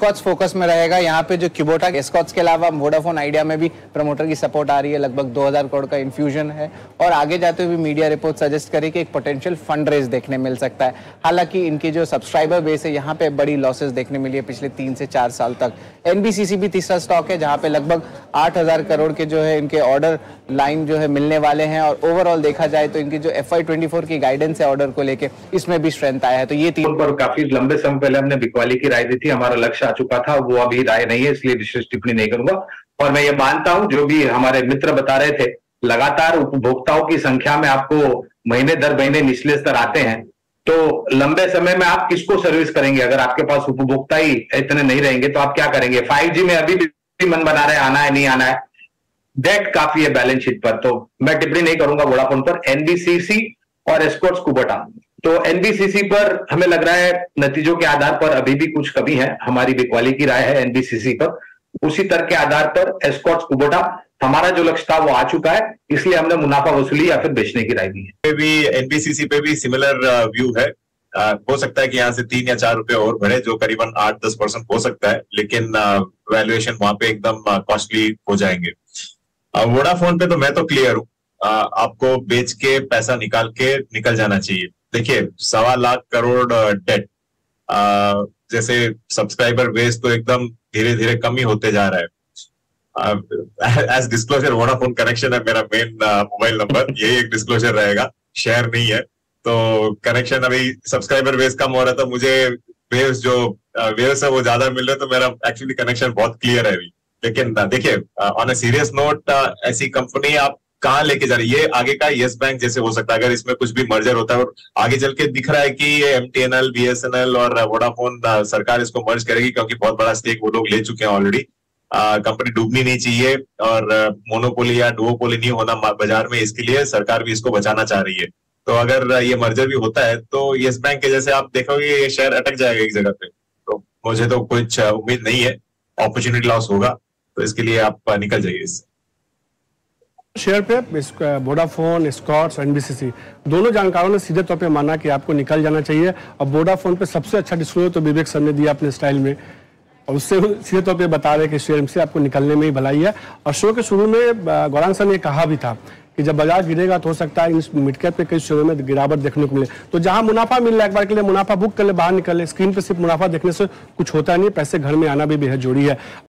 Escorts focus में रहेगा। यहाँ पे जो क्यूबोटा एस्कॉट्स के अलावा वोडाफोन आइडिया में भी प्रमोटर की सपोर्ट आ रही है। लगभग 2000 करोड़ का इन्फ्यूजन है। और आगे जाते हुए मीडिया रिपोर्ट सजेस्ट करे कि एक पोटेंशियल फंड रेज देखने मिल सकता है। हालाँकि इनकी जो सब्सक्राइबर बेस है, यहाँ पे बड़ी लॉसेस देखने मिली है पिछले तीन से चार साल तक। एनबीसीसी भी तीसरा स्टॉक है, जहाँ पे लगभग आठ करोड़ के जो है इनके ऑर्डर लाइन जो है मिलने वाले हैं। और ओवरऑल देखा जाए तो इनकी जो एफ़ की गाइडेंस है ऑर्डर को लेकर इसमें भी स्ट्रेंथ आया है। तो ये तीन पर काफ़ी लंबे समय पहले हमने बिकवाली की राय दी थी। हमारा लक्ष्य आ चुका था, वो अभी राय नहीं है, इसलिए विशेष टिप्पणी नहीं करूँगा। और मैं ये मानता हूँ, जो भी हमारे मित्र बता रहे थे, लगातार उपभोक्ताओं की संख्या में आपको महीने दर महीने निचले स्तर आते हैं तो लंबे समय में आप किसको सर्विस करेंगे? अगर आपके पास उपभोक्ता ही इतने नहीं रहेंगे तो आप क्या करेंगे? फाइव में अभी भी मन बना रहे आना है, नहीं आना है। डेट काफ़ी है बैलेंस शीट पर तो मैं टिप्पणी नहीं करूँगा, वोडाफोन पर एनबीसीसी और एस्कोर्ट्स कुबटा तो एनबीसीसी पर हमें लग रहा है नतीजों के आधार पर अभी भी कुछ कमी है हमारी बिकवाली की राय है एनबीसीसी पर। उसी तर्क के आधार पर एस्कॉट्स कुबोटा हमारा जो लक्ष्य था वो आ चुका है इसलिए हमने मुनाफा वसूली या फिर बेचने की राय दी है। पे भी एनबीसीसी पे भी सिमिलर व्यू है। आ, हो सकता है कि यहाँ से तीन या चार रुपए और बढ़े जो करीबन आठ दस परसेंट हो सकता है लेकिन वैल्यूएशन वहाँ पे एकदम कॉस्टली हो जाएँगे। वोडाफोन पे तो मैं तो क्लियर हूँ। आपको बेच के पैसा निकाल के निकल जाना चाहिए। देखिए सवा लाख करोड़ डेट जैसे सब्सक्राइबर बेस तो एकदम धीरे धीरे कम ही होते जा रहा है। एज डिस्क्लोजर वोडाफोन कनेक्शन है मेरा मेन मोबाइल नंबर यही एक डिस्क्लोजर रहेगा शेयर नहीं है। तो कनेक्शन अभी सब्सक्राइबर बेस कम हो रहा था मुझे वेव्स जो वेव्स है वो ज़्यादा मिल रहे तो मेरा एक्चुअली कनेक्शन बहुत क्लियर है अभी। लेकिन देखिए ऑन अ सीरियस नोट ऐसी कंपनी आप कहाँ लेके जा रही है? ये आगे का येस बैंक जैसे हो सकता है, अगर इसमें कुछ भी मर्जर होता है और आगे चल के दिख रहा है कि M T N L B S N L और वोडाफोन सरकार इसको मर्ज करेगी क्योंकि बहुत बड़ा स्टेक वो लोग ले चुके हैं ऑलरेडी कंपनी डूबनी नहीं चाहिए और मोनोपोली या डुओपोली नहीं होना बाज़ार में इसके लिए सरकार भी इसको बचाना चाह रही है। तो अगर ये मर्जर भी होता है तो येस बैंक के जैसे आप देखोगे ये शेयर अटक जाएगा एक जगह पे। तो मुझे तो कुछ उम्मीद नहीं है अपॉर्चुनिटी लॉस होगा तो इसके लिए आप निकल जाइए इससे। शेयर पे वोडाफोन स्कॉट्स एनबीसीसी दोनों जानकारों ने सीधे तौर पे माना कि आपको निकल जाना चाहिए। और वोडाफोन पे सबसे अच्छा डिस्क्लोजर तो विवेक सर ने दिया अपने स्टाइल में। और उससे सीधे तौर पे बता रहे कि शेयर से आपको निकलने में ही भलाई है। और शो के शुरू में गौरांग सर ने कहा भी था कि जब बाज़ार गिरेगा तो हो सकता है इस मिड कैप पे कई शेयरों में गिरावट देखने को मिले। तो जहाँ मुनाफा मिल रहा है, एक बार के लिए मुनाफा बुक कर ले, बाहर निकले स्क्रीन पे सिर्फ़ मुनाफा देखने से कुछ होता नहीं, पैसे घर में आना भी बेहद ज़रूरी है।